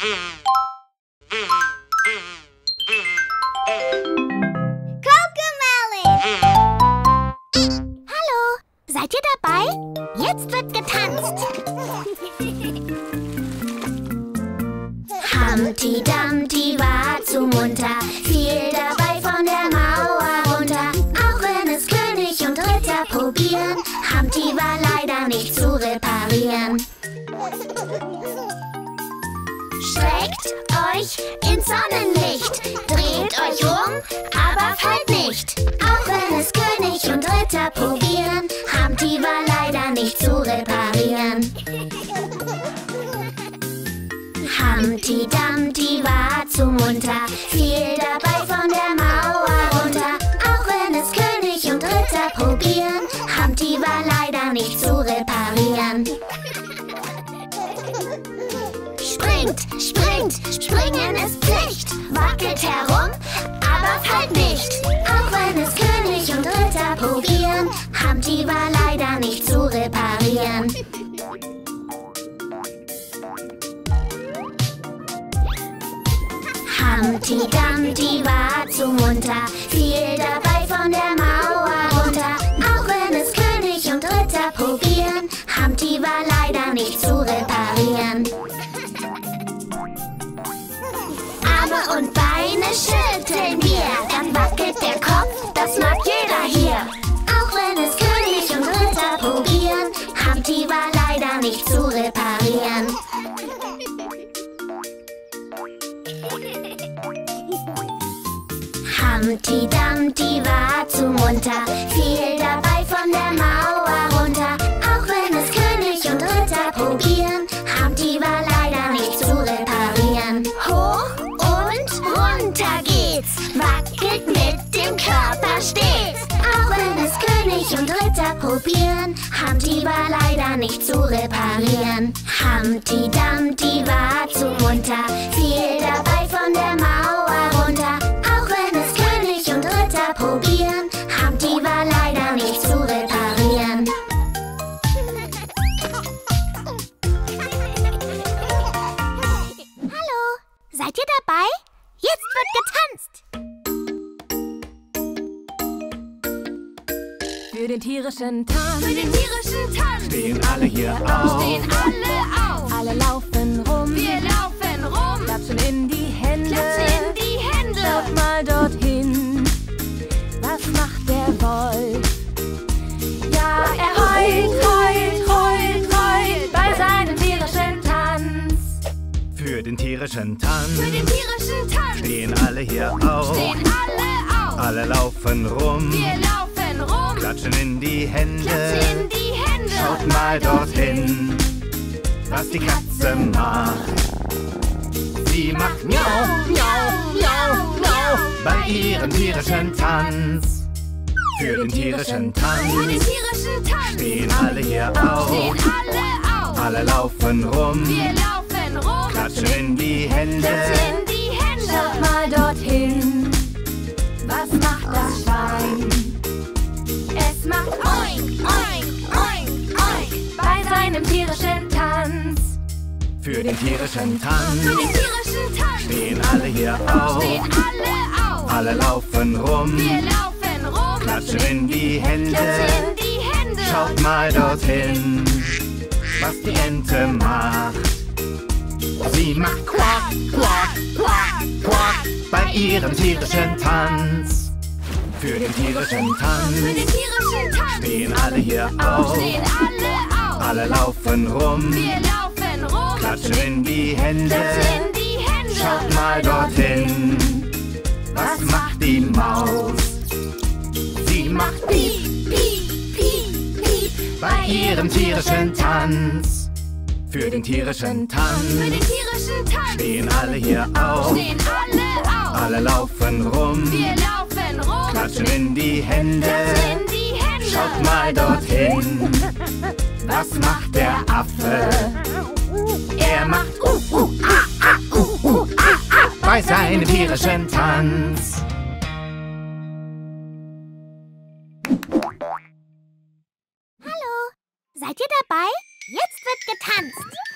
Cocomelon! Hallo, seid ihr dabei? Jetzt wird getanzt. Humpty Dumpty war zu munter, ins Sonnenlicht, dreht euch um, aber fallt nicht. Auch wenn es König und Ritter probieren, Humpty war leider nicht zu reparieren. Humpty Dumpty war zu munter, fiel dabei Humpty war leider nicht zu reparieren. Humpty Dumpty war zu munter, fiel dabei von der Mauer Humpty Dumpty war zu munter, fiel dabei von der Mauer runter. Auch wenn es König und Ritter probieren, Humpty war leider nicht zu reparieren. Hoch und runter geht's, wackelt mit dem Körper stets. Auch wenn es König und Ritter probieren, Humpty war leider nicht zu reparieren. Humpty Dumpty war zu munter, fiel tierischen Tanz Für den tierischen Tanz Stehen alle hier auf. stehen alle auf. alle laufen rum, Wir laufen rum, klatschen in die Hände. klatschen in die Hände. Schaut mal dorthin, was macht der Wolf? Ja, er heult, heult, heult, heult bei seinem tierischen Tanz. Für den tierischen Tanz Für den tierischen Tanz stehen alle hier auf. stehen alle auf. Alle laufen rum, Wir laufen rum, klatschen in die klatschen Hände. in die Hände. Schaut mal dorthin, was die Katze macht. Sie macht miau, miau, miau, miau bei ihrem tierischen Tanz. Für den tierischen Für Tanz den tierischen Tanz stehen alle hier auf. stehen alle auf. Alle laufen rum, Wir laufen rum, klatschen in die Hände. klatschen in die Hände. Schaut mal dorthin, was macht das Schwein? Es macht Oink, oink, oink, oink. bei seinem tierischen Tanz. Für den tierischen Für Tanz den tierischen Tanz stehen alle hier auf. stehen alle auf. Alle laufen rum, Wir laufen rum, klatschen in die Hände. klatschen in die Hände. Schaut mal dorthin, was die Ente macht. Sie macht quack, quack, quack, quack bei ihrem tierischen Tanz. Für den tierischen Für Tanz den tierischen Tanz stehen alle hier auf. stehen alle auf. Alle laufen rum, Wir laufen rum, klatschen in die Hände. klatschen in die Hände. Schaut mal dorthin, was macht die Maus? Sie macht piep, Piep, piep, piep. bei ihrem tierischen Tanz. Für den tierischen Für Tanz den tierischen Tanz stehen alle hier auf. stehen alle auf. Alle laufen rum, Wir laufen klatschen in die Hände. Schaut mal dorthin, was macht der Affe? Er macht uh, uh, ah, ah, uh, uh, ah, ah, bei seinem tierischen Tanz. Hallo, seid ihr dabei? Jetzt wird getanzt.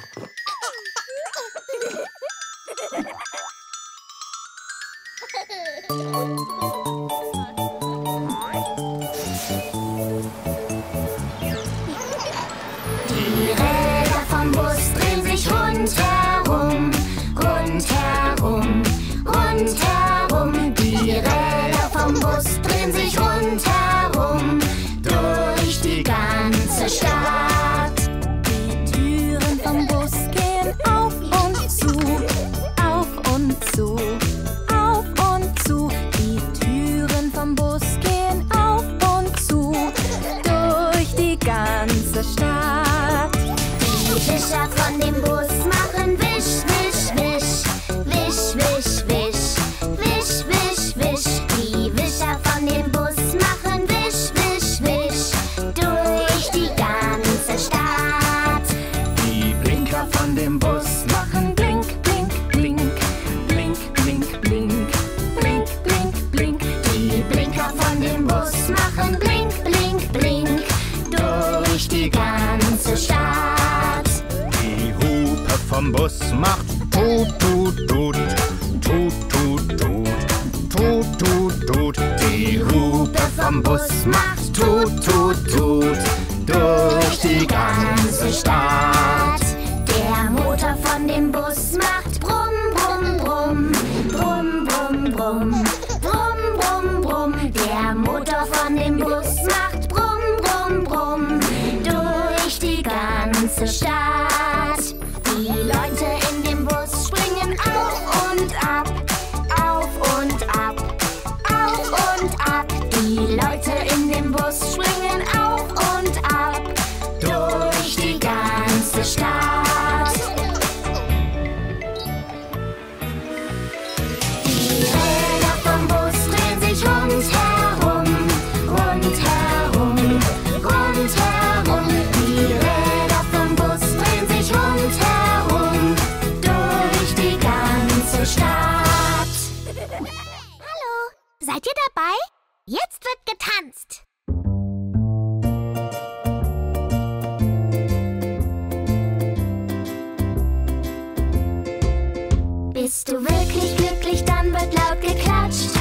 Bist du wirklich glücklich, dann wird laut geklatscht.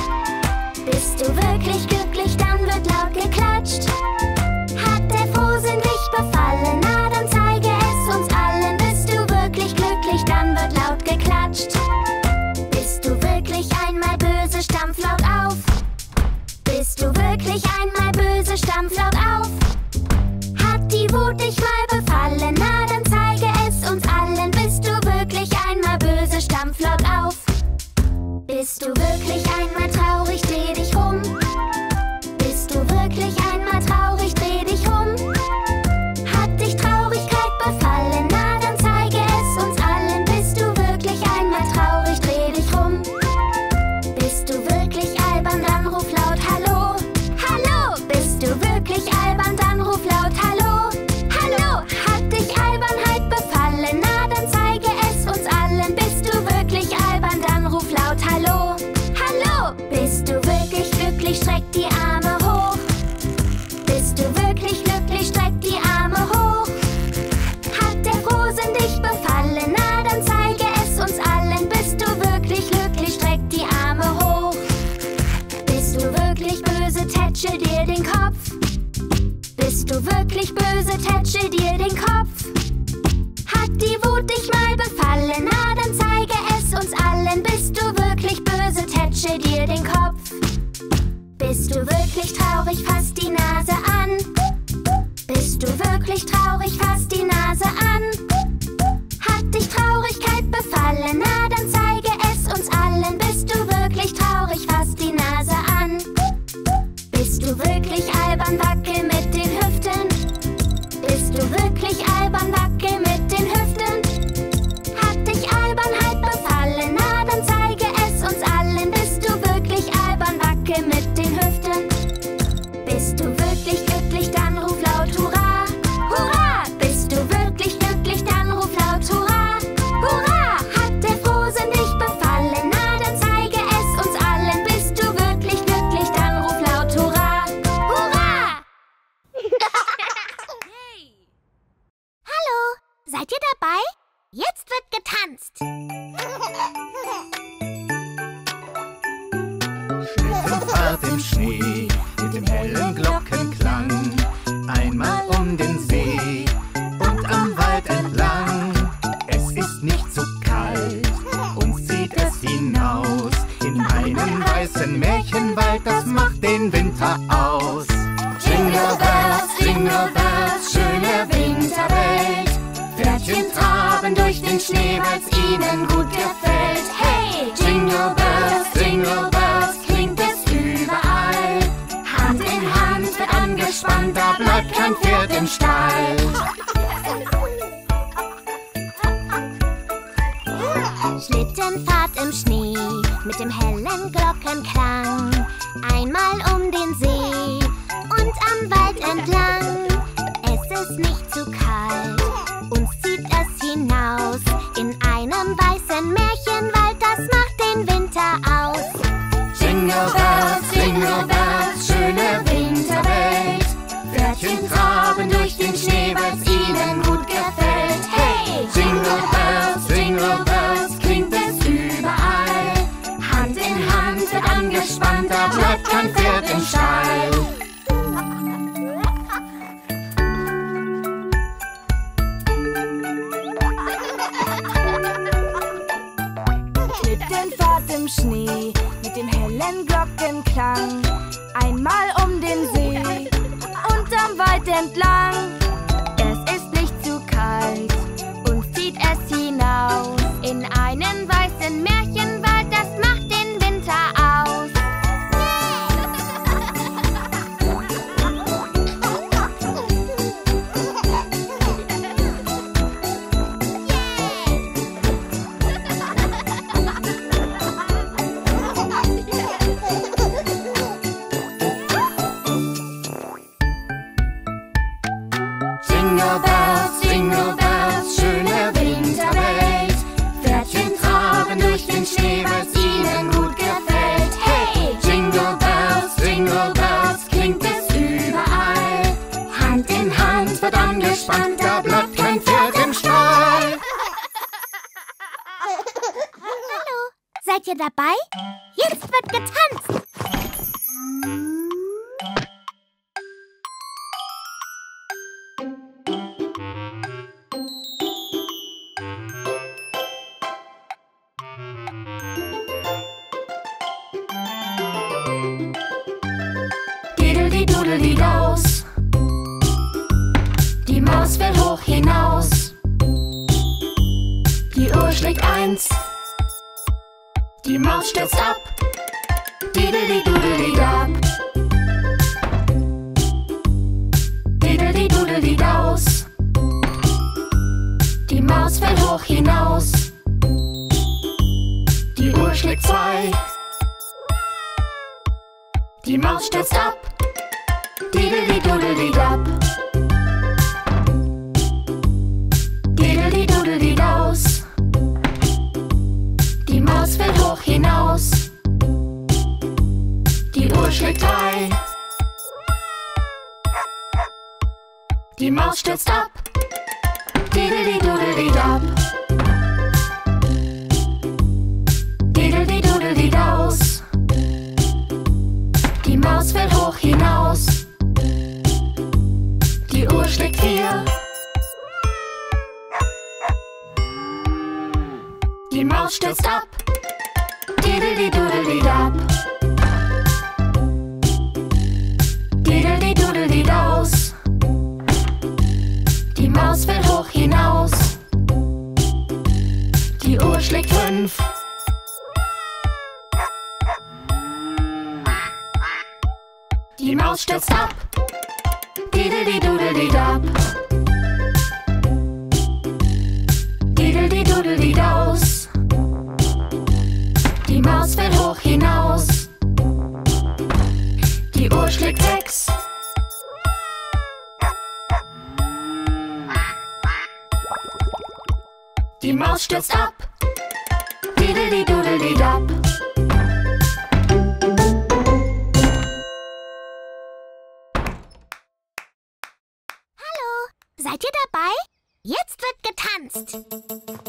Bist du wirklich glücklich? du wirklich einmal du wirklich albern wackel mit den Hüften? Bist du wirklich albern wackel mit Die Maus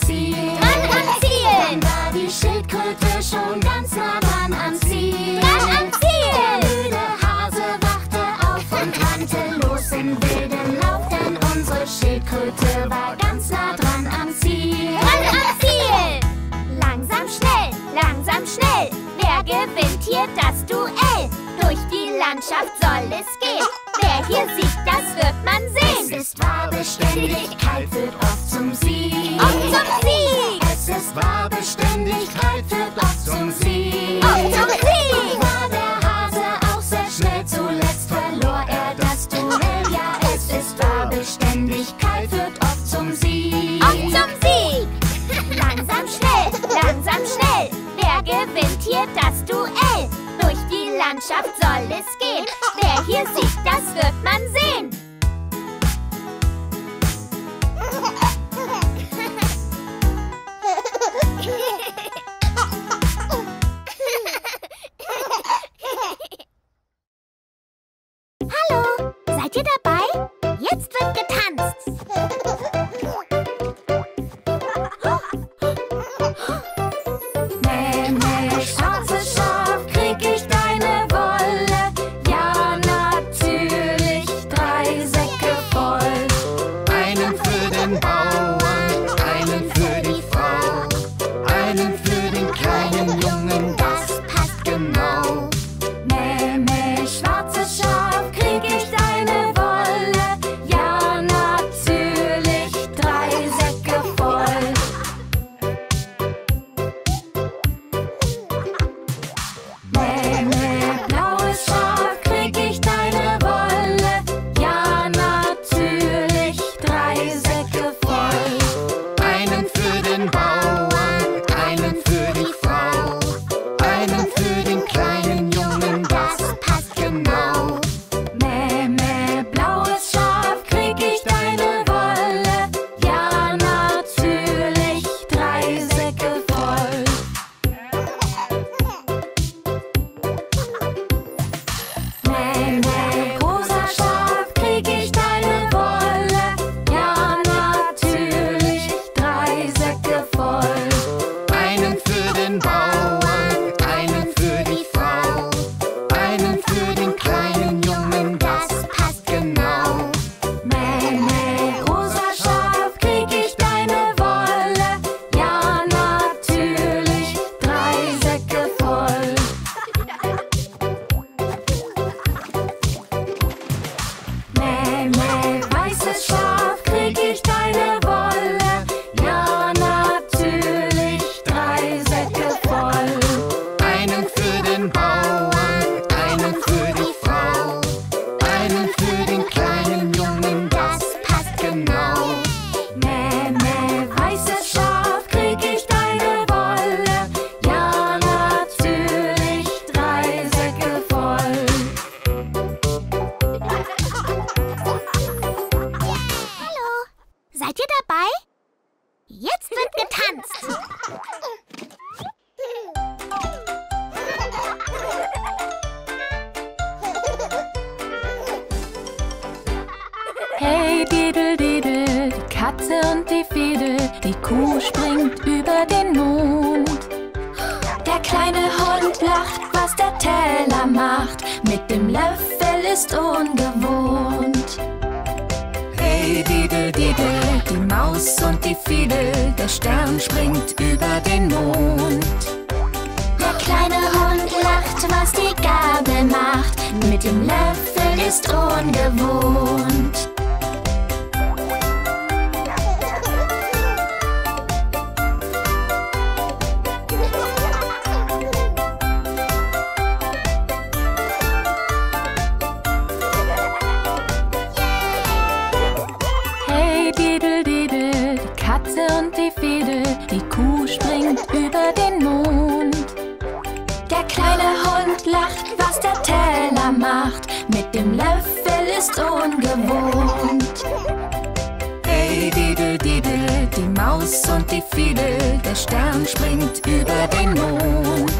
Ziel. Dran ans Ziel. Dann war die Schildkröte schon ganz nah dran am Ziel. Dran ans Ziel. Der müde Hase wachte auf und rannte los im wilden Lauf, denn unsere Schildkröte war ganz nah dran am Ziel. Dran ans Ziel. Langsam schnell, langsam schnell. Wer gewinnt hier das Duell? Durch die Landschaft soll es Kuh springt über den Mond. Der kleine Hund lacht, was der Teller macht. Mit dem Löffel ist ungewohnt. Hey, Didel, Didel, die Maus und die Fiedel. Der Stern springt über den Mond. Der kleine Hund lacht, was die Gabel macht. Mit dem Löffel ist ungewohnt. ist ungewohnt. Hey, Didel, Didel, die Maus und die Fiedel, der Stern springt über den Mond.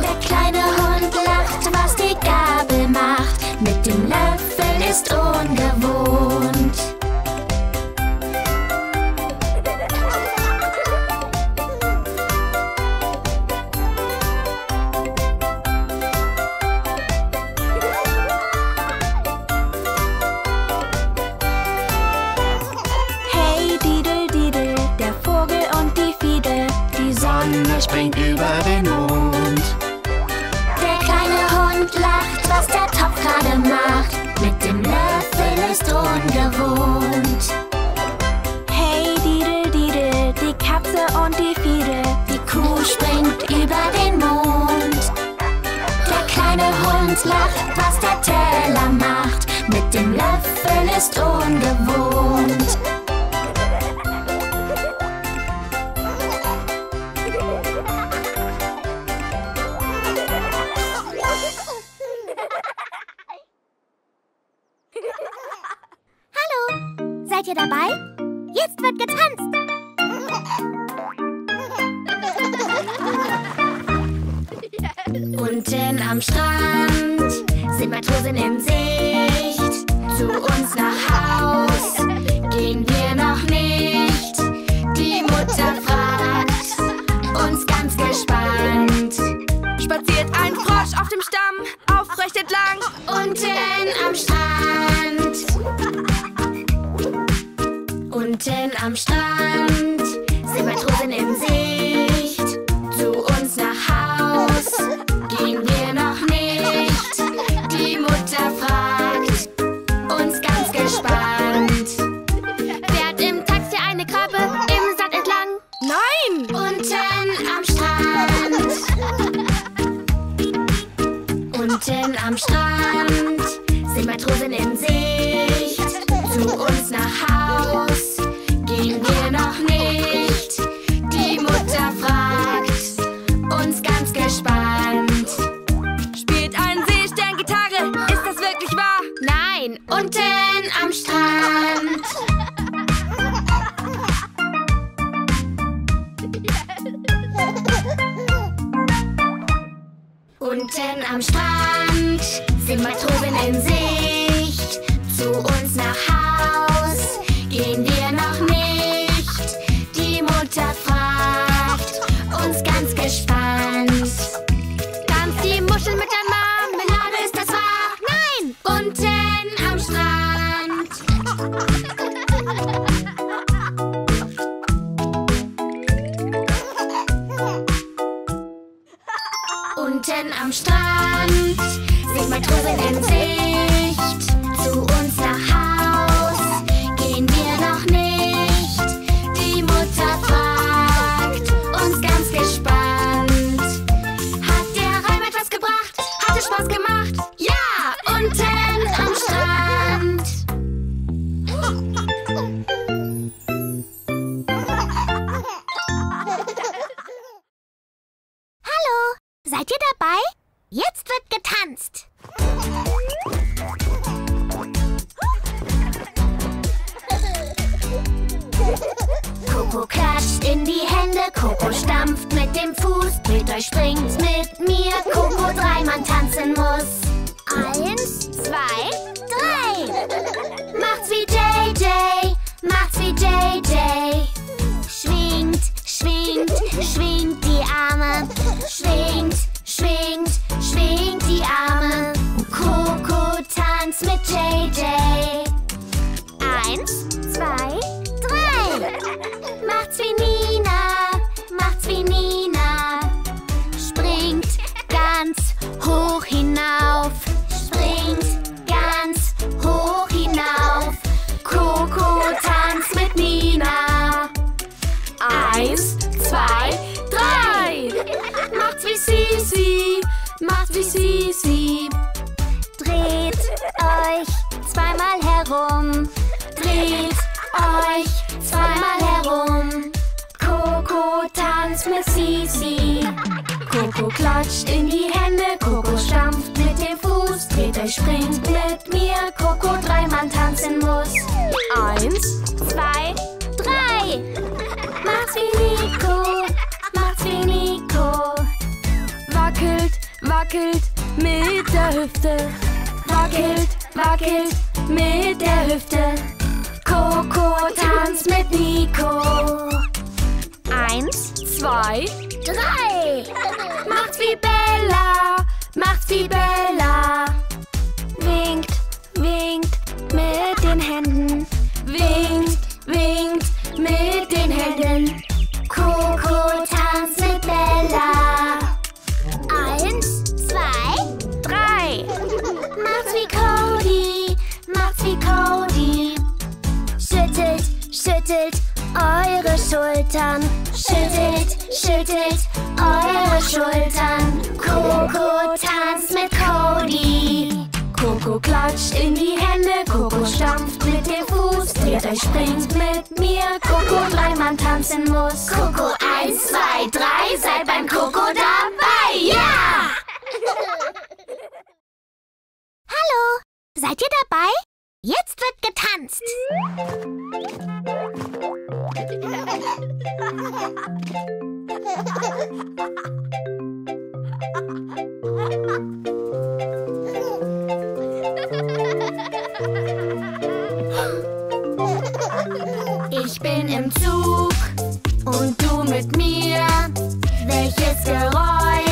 Der kleine Hund lacht, was die Gabel macht, mit dem Löffel ist ungewohnt. Lacht, was der Teller macht. Mit dem Löffel ist ungewohnt. Geschichte wackelt, wackelt mit. kannst. Ich bin im Zug und du mit mir. Welches Geräusch?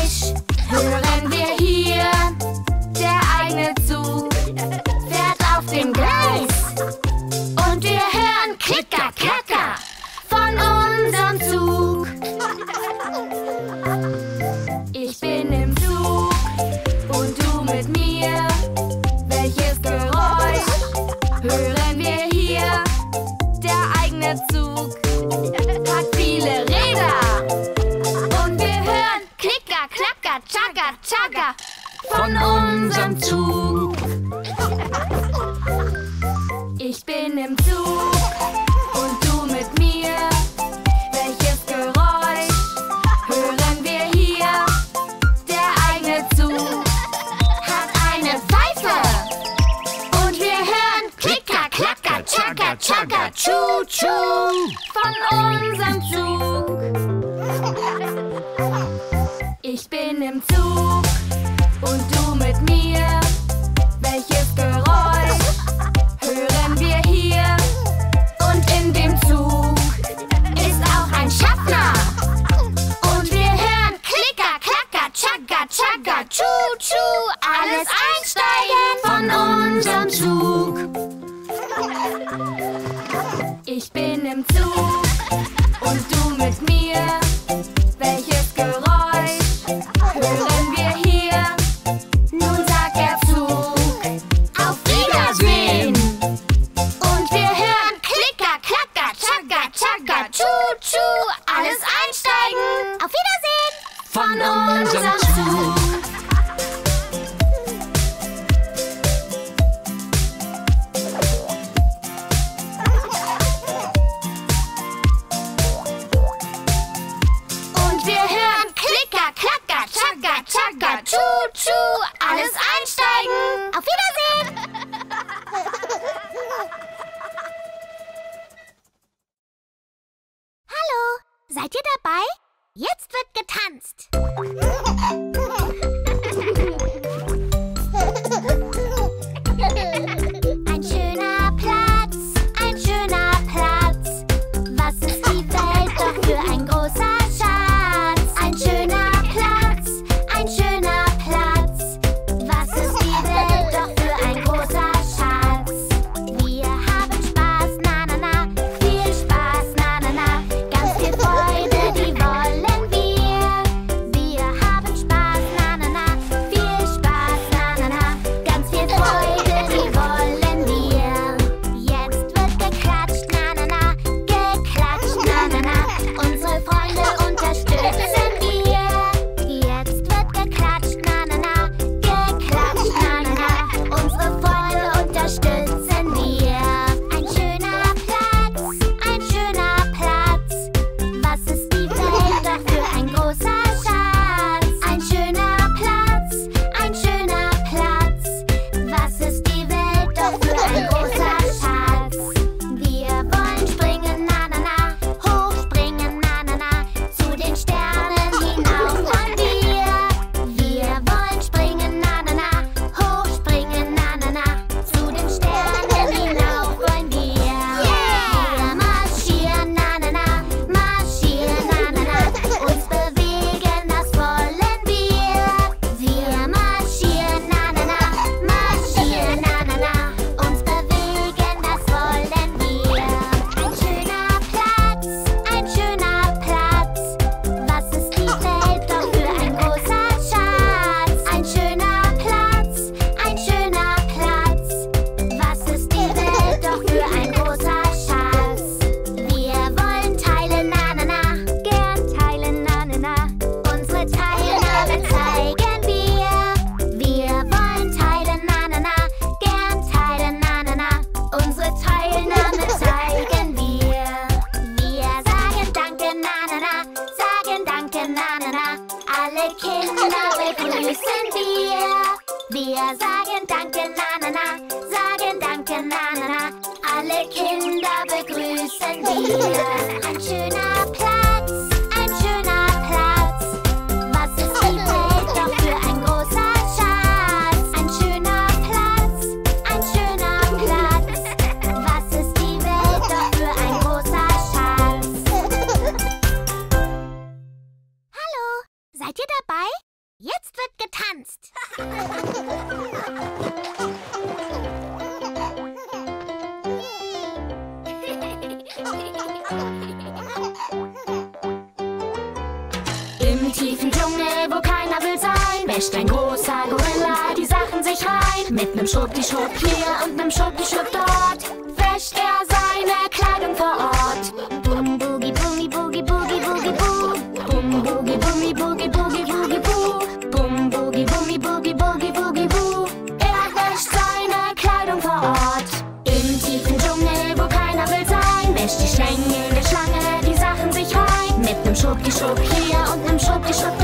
sok, sok, hiá, ott nem sok, sok,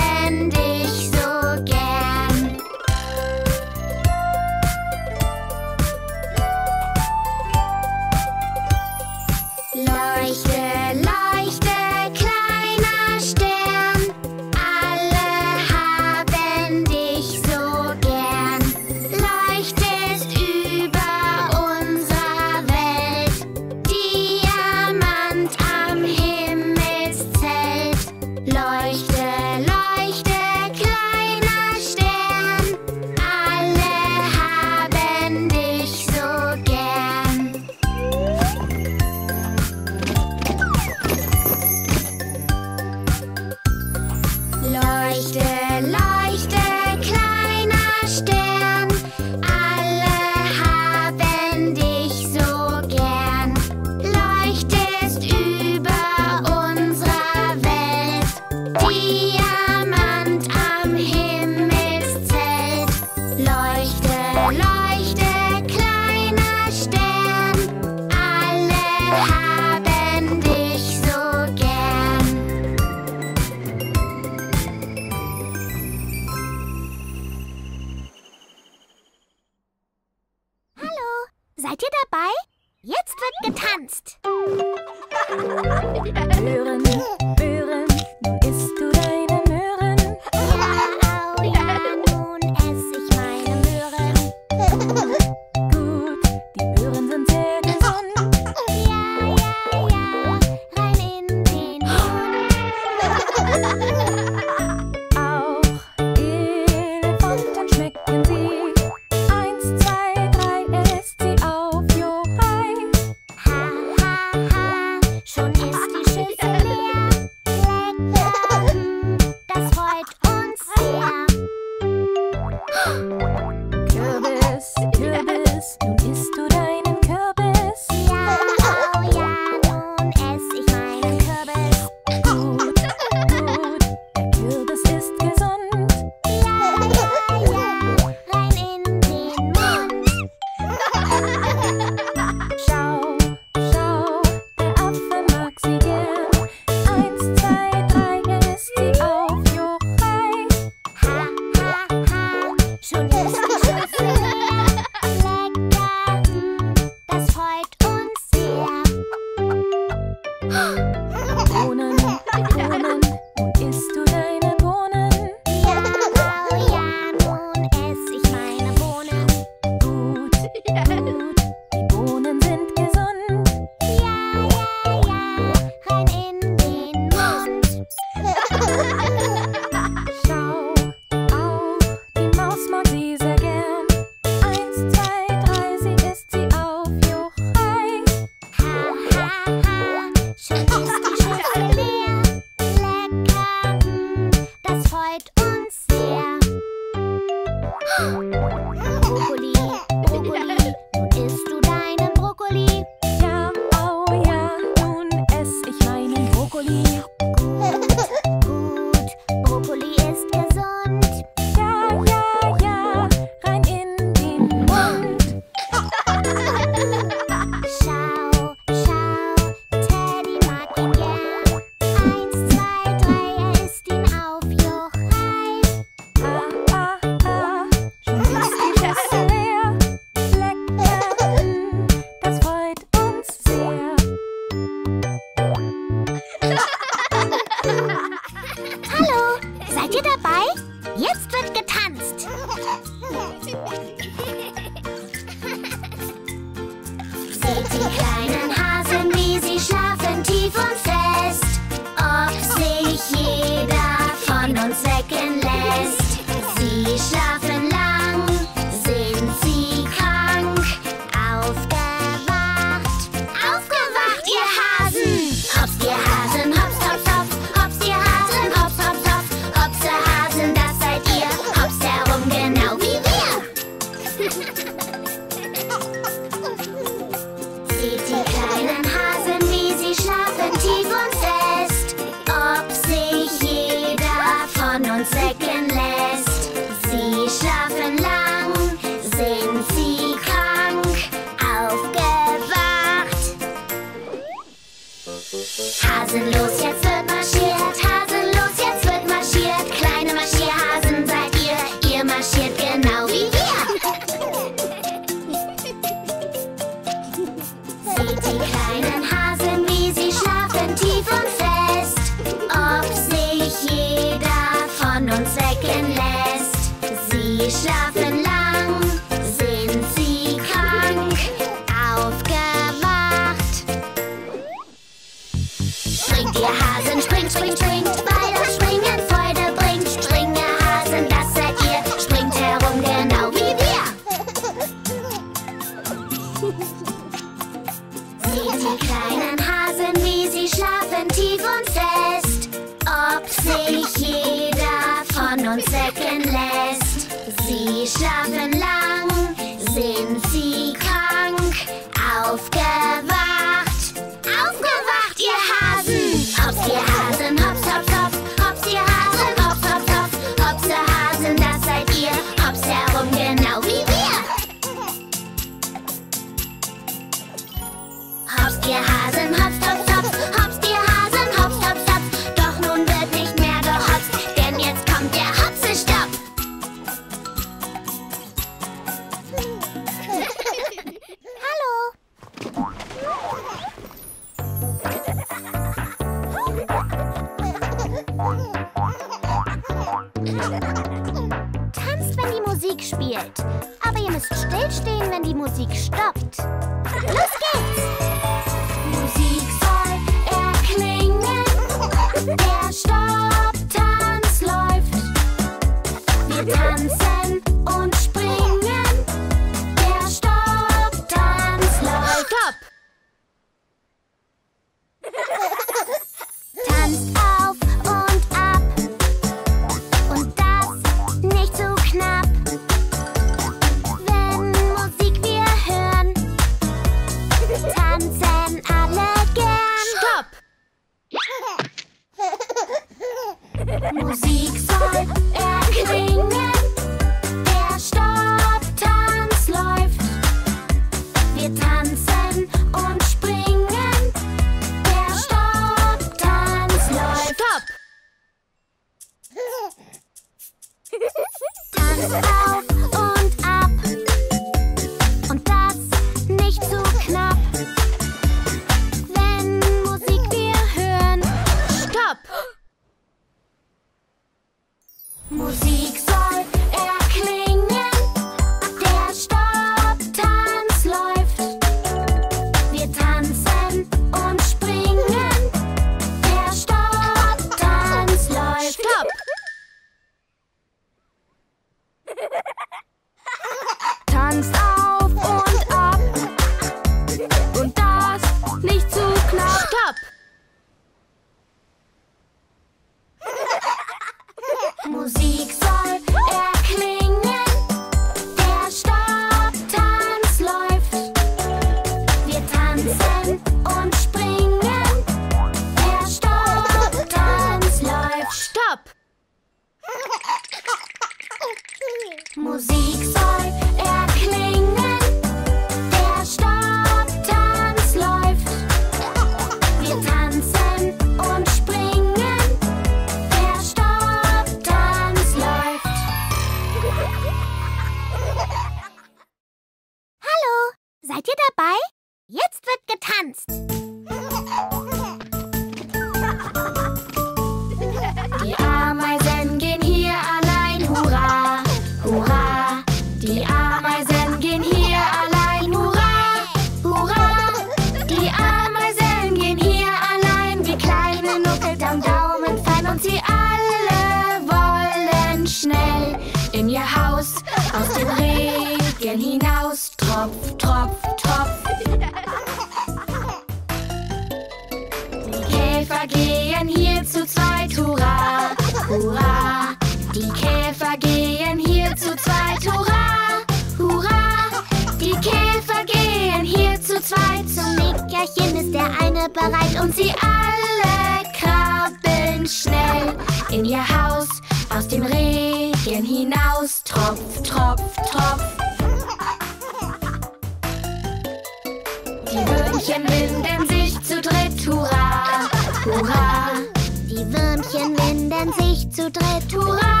Würmchen winden sich zu dritt, hurra,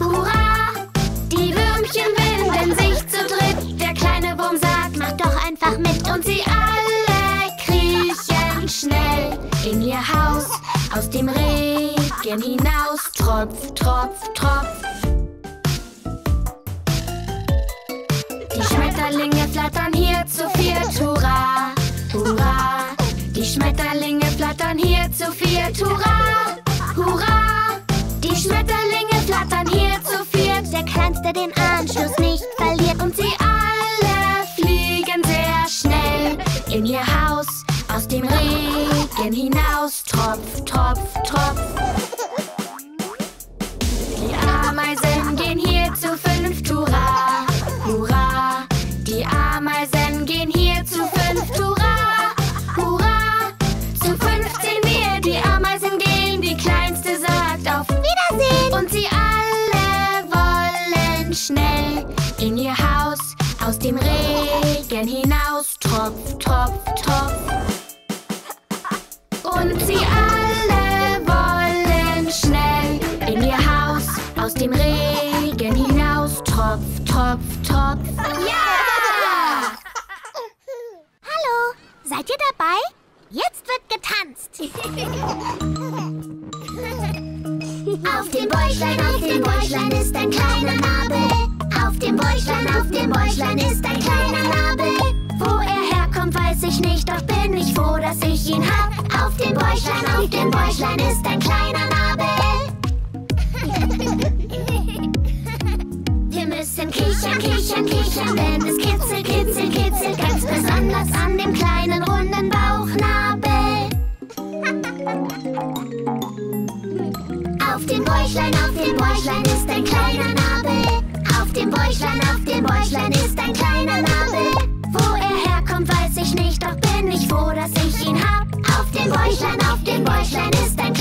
hurra. Die Würmchen winden sich zu dritt. Der kleine Wurm sagt, mach doch einfach mit. Und sie alle kriechen schnell in ihr Haus aus dem Regen hinaus. Tropf, tropf, tropf. Die Schmetterlinge flattern hier zu viert, hurra, hurra. Die Schmetterlinge flattern hier zu viert, hurra, hurra. Die Schmetterlinge flattern hier zu viert, der Kleinste den Anschluss nicht verliert. Und sie alle fliegen sehr schnell in ihr Haus aus dem Regen hinaus. Tropf, tropf, tropf. Die Ameisen gehen hier zu fünft, hurra, dem Regen hinaus. Tropf, tropf, tropf. Und sie alle wollen schnell in ihr Haus aus dem Regen hinaus. Tropf, tropf, tropf. Ja! Hallo, seid ihr dabei? Jetzt wird getanzt. auf dem Bäuchlein, auf dem Bäuchlein ist ein kleiner Nabel. Auf dem Bäuchlein, auf dem Bäuchlein ist ein kleiner Nabel. Wo er herkommt, weiß ich nicht, doch bin ich froh, dass ich ihn hab. Auf dem Bäuchlein, auf dem Bäuchlein ist ein kleiner Nabel. Wir müssen kichern, kichern, kichern, denn es kitzelt, kitzelt, kitzelt ganz besonders an dem kleinen runden Bauchnabel. Auf dem Bäuchlein, auf dem Bäuchlein ist ein kleiner Deutschland ist ein kleiner Name. Wo er herkommt, weiß ich nicht, doch bin ich froh, dass ich ihn hab. Auf dem Bäuchlein, auf dem Bäuchlein ist ein kleiner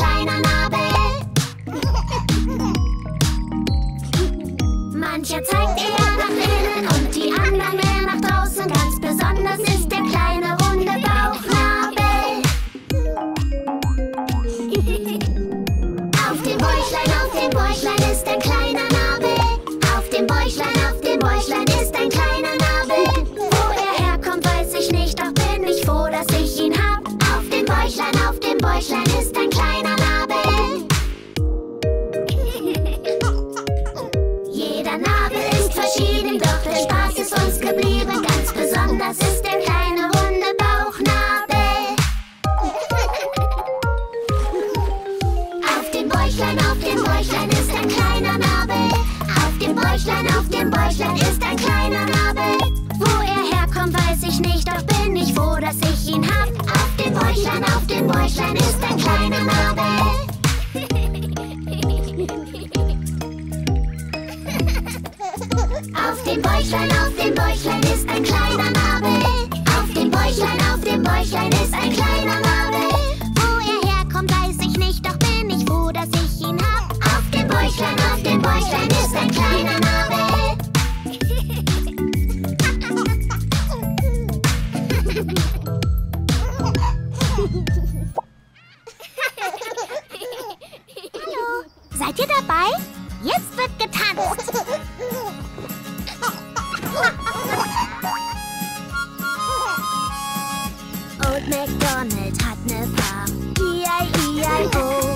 Seid ihr dabei? Jetzt wird getanzt. Old MacDonald hat ne Farm. E-I-E-I-O. Oh.